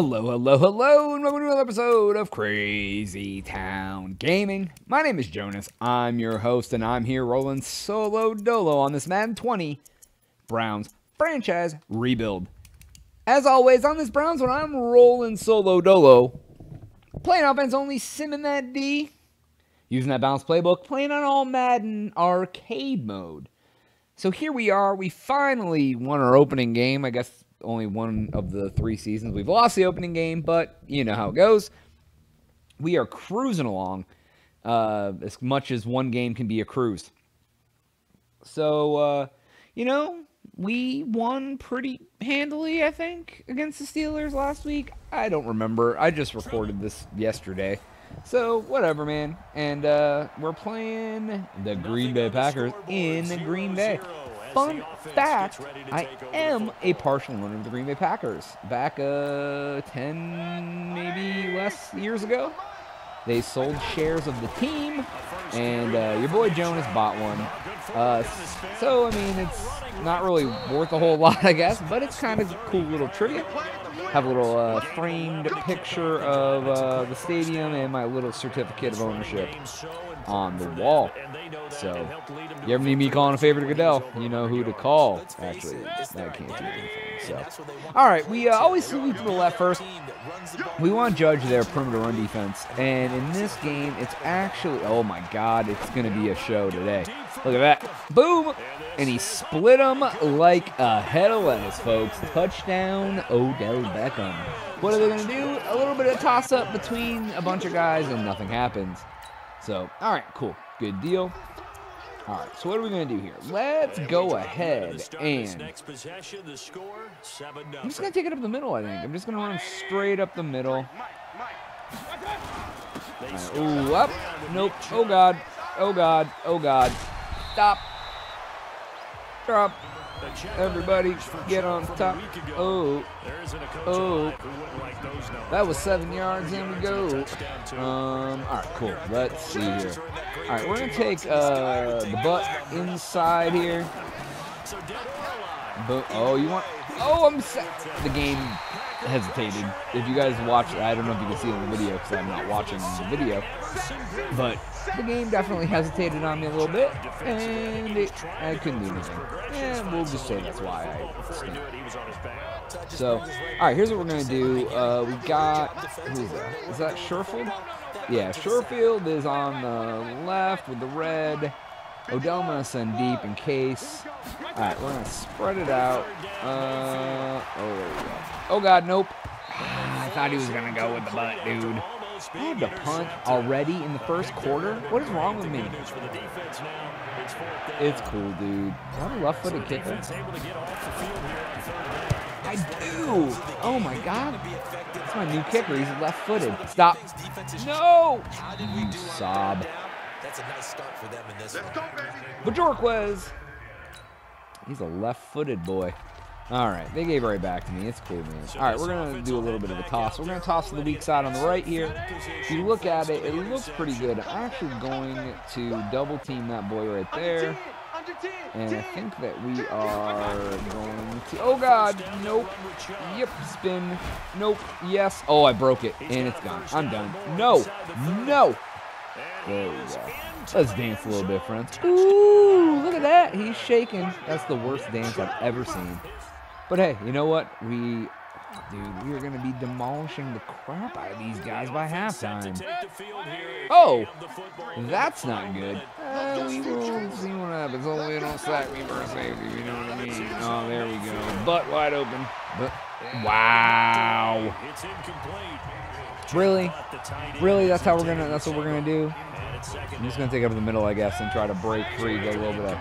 Hello, hello, hello, and welcome to another episode of Crazy Town Gaming. My name is Jonas. I'm your host, and I'm here rolling solo dolo on this Madden 20 Browns franchise rebuild. As always, on this Browns one, I'm rolling solo dolo, playing offense only, simming that D, using that balanced playbook, playing on all Madden arcade mode. So here we are. We finally won our opening game. I guess only one of the three seasons we've lost the opening game, but you know how it goes. We are cruising along uh, as much as one game can be a cruise. So, uh, you know, we won pretty handily, I think, against the Steelers last week. I don't remember. I just recorded this yesterday. So, whatever, man. And uh, we're playing the Green Bay Packers in Green Bay. Fun fact, I am a partial owner of the Green Bay Packers. Back uh, 10, maybe less years ago, they sold shares of the team, and uh, your boy Jonas bought one. Uh, so, I mean, it's not really worth a whole lot, I guess, but it's kind of cool little trivia. Have a little uh, framed picture of uh, the stadium and my little certificate of ownership on the wall. So, you ever need me calling a favor to Goodell, you know who to call. Actually, I can't do anything. So, all right, we uh, always sweep to the left first. We want to judge their perimeter run defense, and in this game, it's actually oh my god, it's going to be a show today. Look at that, boom, and he split them like a head of lettuce, folks. Touchdown, Odell Beckham. What are they going to do? A little bit of toss up between a bunch of guys, and nothing happens. So, all right, cool, good deal. All right, so what are we going to do here? Let's go ahead and... I'm just going to take it up the middle, I think. I'm just going to run straight up the middle. Right, ooh, up. Nope. Oh, God. Oh, God. Oh, God. Stop. Drop. Everybody get on top. Oh. Oh. That was seven yards, and we go. Um, all right, cool. Let's see here. All right, we're going to take uh, the butt inside here. Oh, you want... Oh, I'm set. The game hesitated. If you guys watch, I don't know if you can see in the video because I'm not watching the video, but the game definitely hesitated on me a little bit, and it, I couldn't do anything. And we'll just say that's why I. So, all right, here's what we're gonna do. Uh, we got who's that? Is that Sherfield? Yeah, Sherfield is on the left with the red. Odell, I'm going to send deep in case. All right, we're going to spread it out. Uh, oh, there we go. Oh, God, nope. Ah, I thought he was going to go with the butt, dude. I had to punt already in the first quarter? What is wrong with me? It's cool, dude. I have a left-footed kicker? I do! Oh, my God. That's my new kicker. He's left-footed. Stop. No! You sob. That's a nice start for them in this one. Bajorquez. He's a left-footed boy. All right, they gave right back to me. It's cool, man. All right, we're going to do a little bit of a toss. We're going to toss to the weak side on the right here. If you look at it, it looks pretty good. I'm actually going to double team that boy right there. And I think that we are going to... Oh, God. Nope. Yep. Spin. Nope. Yes. Oh, I broke it. And it's gone. I'm done. No. No. There we go. Let's dance a little bit, friends. Ooh, look at that. He's shaking. That's the worst dance I've ever seen. But hey, you know what? We, dude, we are going to be demolishing the crap out of these guys by halftime. Oh, that's not good. Uh, we will see what happens. Oh, we don't sack me for a safety, you know what I mean? Oh, there we go. Butt wide open. But, wow. Really? Really? That's how we're gonna. That's what we're gonna do. I'm just gonna take up the middle, I guess, and try to break free, get a little bit of,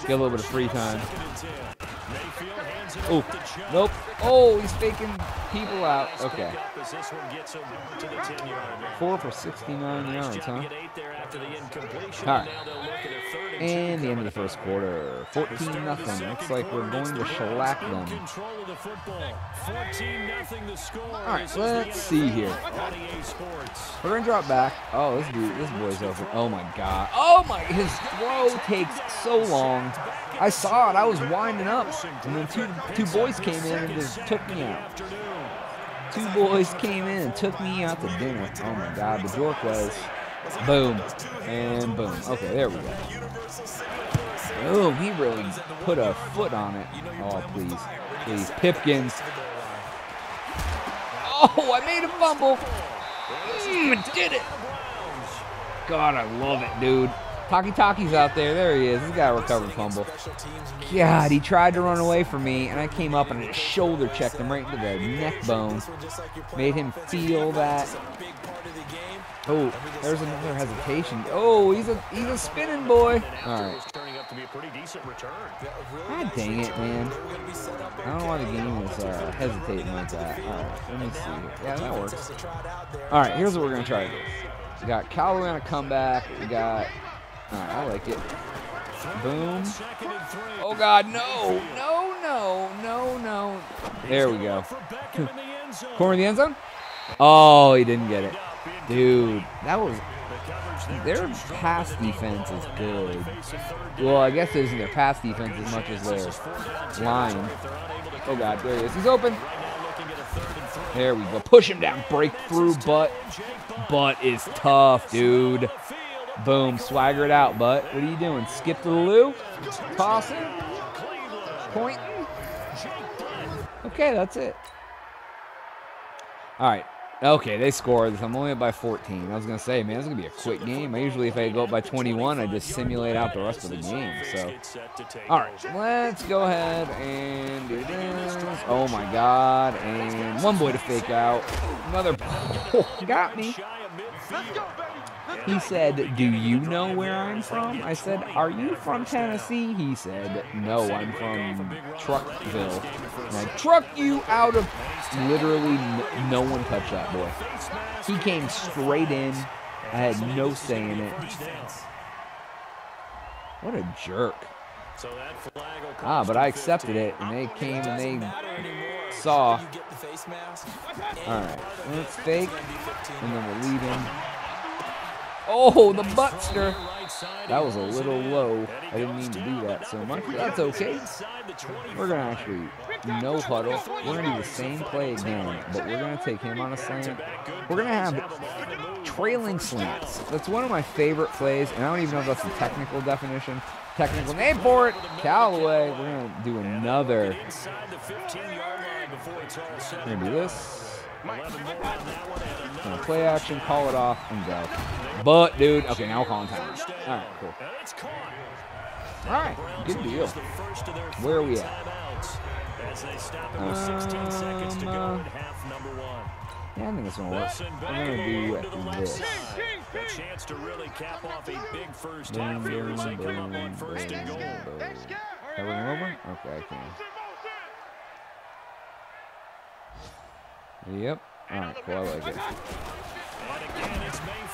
get a little bit of free time. Oh, nope. Oh, he's faking people out. Okay. Four for 69 yards, huh? The All right. And the end of the first quarter. 14 nothing. Looks like we're going to shellac them. All right, let's see here. We're going to drop back. Oh, this dude, this boy's over. Oh, my God. Oh, my. His throw takes so long. I saw it. I was winding up. And then two, two boys came in and just took me out. Two boys came in and took me out to dinner. Oh my God, Bajorquez. Boom. And boom. Okay, there we go. Oh, he really put a foot on it. Oh, please. Please. Pipkins. Oh, I made a fumble. Mm, did it. God, I love it, dude. Takitaki's out there. There he is. Got a recovered fumble. God, he tried to run away from me, and I came up and shoulder checked him right into the neck bone. Made him feel that. Oh, there's another hesitation. Oh, he's a he's a spinning boy. All right. God dang it, man. I don't know why the game is uh, hesitating like that. All right, let me see. Yeah, that works. All right, here's what we're gonna try to do. We got Callaway on a comeback. We got Alright, I like it. Boom. Oh god, no! No, no, no, no. There we go. Corner of the end zone? Oh, he didn't get it. Dude, that was their pass defense is good. Well, I guess it isn't their pass defense as much as their line. Oh god, there he is. He's open. There we go. Push him down. Breakthrough, but but is tough, dude. Boom, swagger it out, but what are you doing? Skip to the loo? Tossing? Pointing? Okay, that's it. All right. Okay, they scored. I'm only up by 14. I was going to say, man, it's going to be a quick game. I usually, if I go up by 21, I just simulate out the rest of the game. So, all right, let's go ahead and do this. Oh, my God. And one boy to fake out. Another. Got me. He said, Do you know where I'm from? I said, Are you from Tennessee? He said, No, I'm from Truckville. And I truck you out of. Literally, no one touched that boy. He came straight in. I had no say in it. What a jerk. Ah, but I accepted it, and they came and they saw. All right, let's fake, and then we'll lead him. Oh, the buttster. That was a little low. I didn't mean to do that so much, but that's okay. We're going to actually no huddle. We're going to do the same play again, but we're going to take him on a slant. We're going to have trailing slants. That's one of my favorite plays, and I don't even know if that's the technical definition. Technical name for it, Callaway. We're going to do another. Do this. Gonna play action, call it off, and go. But, dude, okay, now we're calling time. All right, cool. All right, good deal. Where are we at? Um, uh, yeah, I think it's gonna work. I'm gonna do this. A chance to really cap off a big first half here as they come up on first and goal. Covering over? Okay, I can. Yep. All right, like it.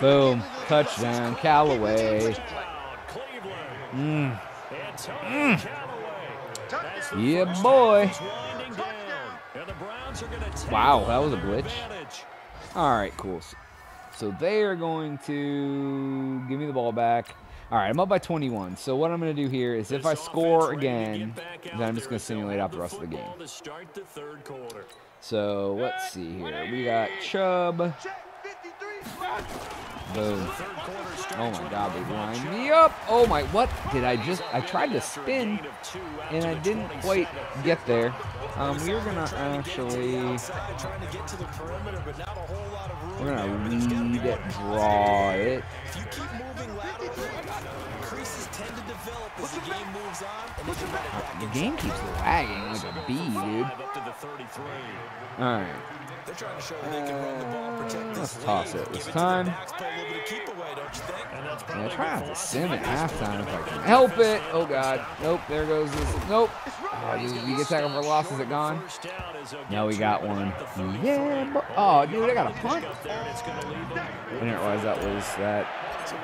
Boom. Touchdown. Callaway. Mm. Mm. Yeah, boy. Wow, that was a glitch. All right, cool. So they are going to give me the ball back. All right, I'm up by 21. So what I'm going to do here is if I score again, then I'm just going to simulate out the rest of the game. So let's see here. We got Chubb. Boom. Oh my god, they lined me up. Oh my, what did I just, I tried to spin and I didn't quite get there. Um, we are gonna actually, we're gonna read it, draw it. The game keeps lagging like a bee, dude. Alright. Uh, let's toss it this time. Yeah, try not to sim at halftime if I can help it. Oh, God. Nope, there goes this. Nope. Oh, you get tackled for loss. Is it gone? No, we got one. Yeah. Oh, dude, I got a punt. I didn't realize that was that.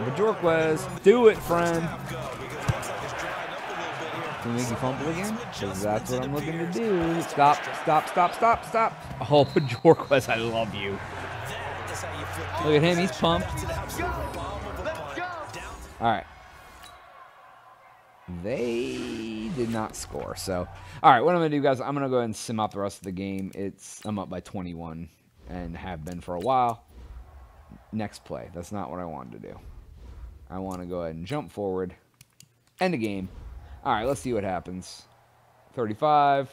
Bajorquez. Do it, friend. Can we make you fumble again? Because that's what I'm looking to do. Stop, stop, stop, stop, stop. Oh, Jorquez, I love you. Look at him, he's pumped. All right. They did not score. So, all right, what I'm going to do, guys, I'm going to go ahead and sim out the rest of the game. It's I'm up by 21. and have been for a while. Next play. That's not what I wanted to do. I want to go ahead and jump forward. End the game. All right, let's see what happens. 35,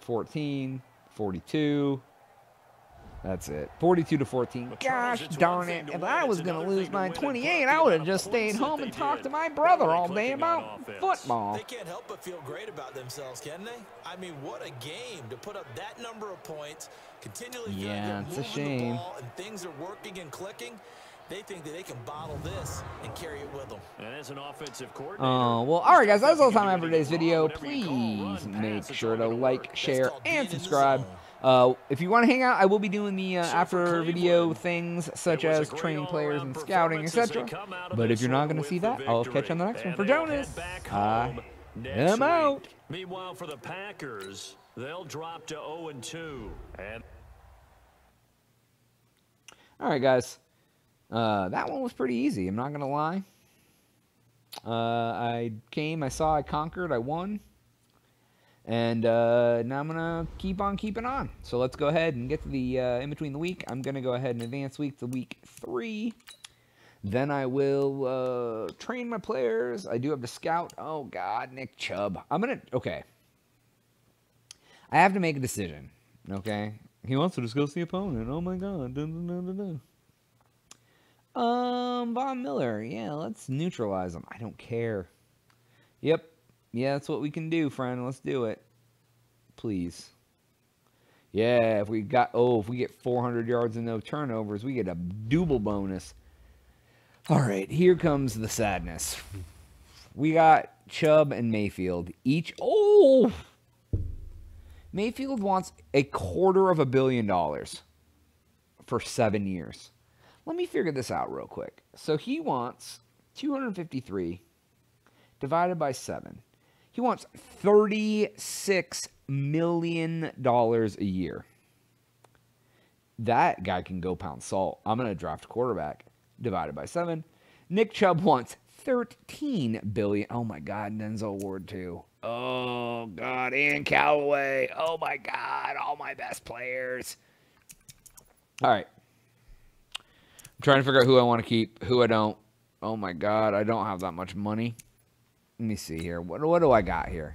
14, 42. That's it. 42 to 14. Gosh darn it. If I was going to lose by 28, I would have just stayed home and talked to my brother all day about football. They can't help but feel great about themselves, can they? I mean, what a game to put up that number of points, continually yeah, it's a shame. and things are working and clicking. They think that they can bottle this and carry it with them. And as an offensive coordinator. Oh, well, all right, guys. That's all the time I have for today's video. Please make sure to like, share, and subscribe. Uh, if you want to hang out, I will be doing the uh, after video things such as training players and scouting, etc. But if you're not going to see that, I'll catch you on the next one. For Jonas, I am out. Meanwhile, for the Packers, they'll drop to 0 2. And all right, guys. Uh, that one was pretty easy. I'm not going to lie. Uh, I came, I saw, I conquered, I won. And uh, now I'm going to keep on keeping on. So let's go ahead and get to the uh, in between the week. I'm going to go ahead and advance week to week three. Then I will uh, train my players. I do have to scout. Oh, God, Nick Chubb. I'm going to, okay. I have to make a decision, okay? He wants to discuss the opponent. Oh, my God. Dun, dun, dun, um, Von Miller. Yeah, let's neutralize him. I don't care. Yep. Yeah, that's what we can do, friend. Let's do it. Please. Yeah, if we got, oh, if we get 400 yards and no turnovers, we get a double bonus. All right, here comes the sadness. We got Chubb and Mayfield. Each, oh! Mayfield wants a quarter of a billion dollars for seven years. Let me figure this out real quick. So he wants 253 divided by 7. He wants $36 million a year. That guy can go pound salt. I'm going to draft quarterback divided by 7. Nick Chubb wants 13 billion. Oh my god, Denzel Ward too. Oh god, Ian Callaway. Oh my god, all my best players. All right. I'm trying to figure out who I want to keep, who I don't. Oh my god, I don't have that much money. Let me see here. What what do I got here?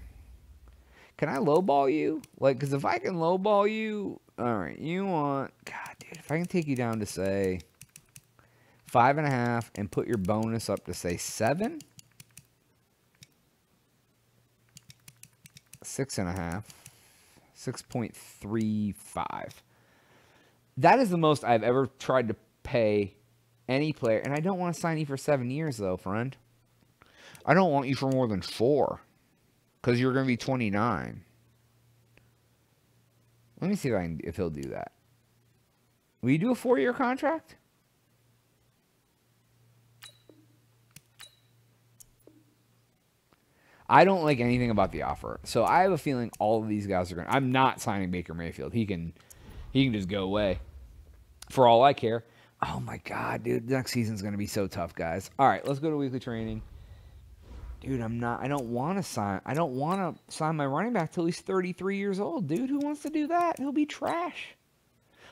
Can I lowball you? Like, because if I can lowball you, all right, you want, God, dude, if I can take you down to say five and a half and put your bonus up to say seven, six and a half, six point three five. That is the most I've ever tried to pay any player. And I don't want to sign you for seven years, though, friend. I don't want you for more than four. Because you're going to be 29. Let me see if, I can, if he'll do that. Will you do a four-year contract? I don't like anything about the offer. So I have a feeling all of these guys are going. I'm not signing Baker Mayfield. He can, he can just go away. For all I care. Oh my god, dude. Next season's gonna be so tough, guys. Alright, let's go to weekly training. Dude, I'm not I don't wanna sign I don't wanna sign my running back till he's 33 years old, dude. Who wants to do that? He'll be trash.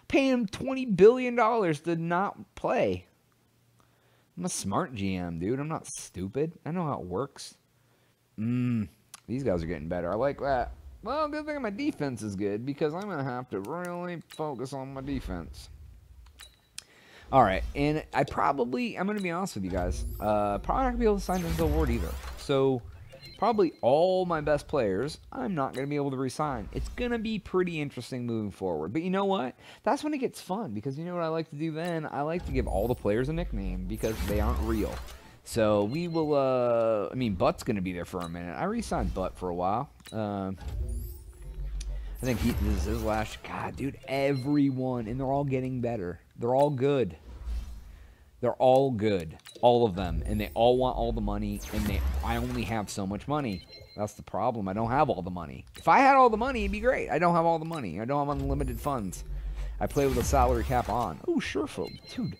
Paying him twenty billion dollars to not play. I'm a smart GM, dude. I'm not stupid. I know how it works. Mmm. These guys are getting better. I like that. Well, good thing my defense is good because I'm going to have to really focus on my defense. All right, and I probably, I'm going to be honest with you guys, uh, probably not going to be able to sign Denzel Ward either. So, probably all my best players, I'm not going to be able to resign. It's going to be pretty interesting moving forward. But you know what? That's when it gets fun, because you know what I like to do then? I like to give all the players a nickname, because they aren't real. So, we will, uh, I mean, Butt's going to be there for a minute. I re-signed Butt for a while. Uh, I think he, this is his last, God, dude, everyone, and they're all getting better. They're all good. They're all good, all of them, and they all want all the money, and they I only have so much money. That's the problem. I don't have all the money. If I had all the money, it'd be great. I don't have all the money. I don't have unlimited funds. I play with a salary cap on. Oh, sure, dude.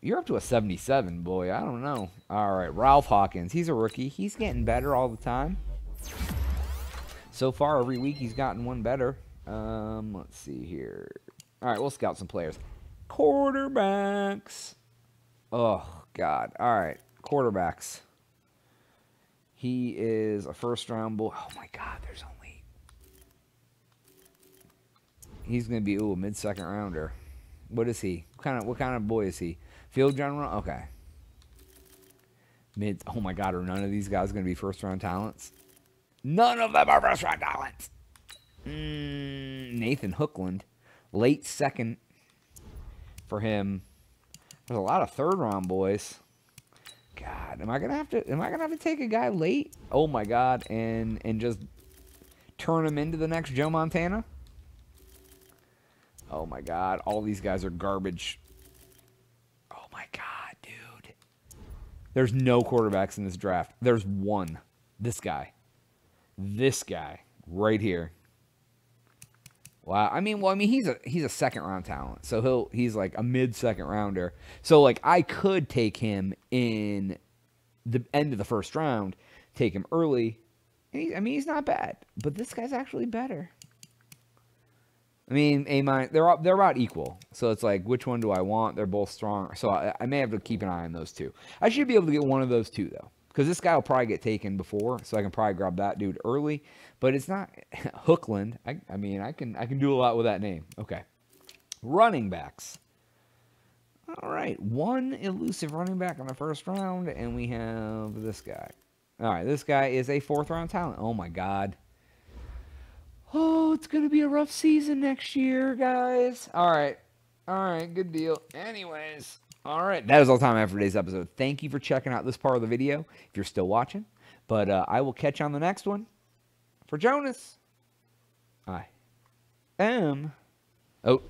You're up to a 77, boy. I don't know. All right, Ralph Hawkins. He's a rookie. He's getting better all the time. So far, every week he's gotten one better. Um, let's see here. All right, we'll scout some players. Quarterbacks. Oh, God. All right, quarterbacks. He is a first round boy. Oh, my God, there's only. He's going to be, ooh, a mid second rounder. What is he? What kind of what kind of boy is he? Field general? Okay. Mid. Oh my God, are none of these guys going to be first round talents? None of them are first round talents. Mm, Nathan Hookland, late second for him. There's a lot of third round boys. God, am I gonna have to? Am I gonna have to take a guy late? Oh my God, and and just turn him into the next Joe Montana? Oh my God, all these guys are garbage. Oh my God, dude. There's no quarterbacks in this draft. There's one. This guy. This guy right here. Wow. I mean, well, I mean, he's a he's a second round talent, so he'll he's like a mid second rounder. So like, I could take him in the end of the first round, take him early. He, I mean, he's not bad, but this guy's actually better. I mean, A minus. They're all, they're about equal, so it's like which one do I want? They're both strong, so I, I may have to keep an eye on those two. I should be able to get one of those two though, because this guy will probably get taken before, so I can probably grab that dude early. But it's not Hookland. I, I mean, I can I can do a lot with that name. Okay, running backs. All right, one elusive running back in the first round, and we have this guy. All right, this guy is a fourth round talent. Oh my god. Oh, it's going to be a rough season next year, guys. All right. All right. Good deal. Anyways. All right. That is all time for today's episode. Thank you for checking out this part of the video if you're still watching. But uh, I will catch you on the next one. For Jonas, I am. Oh.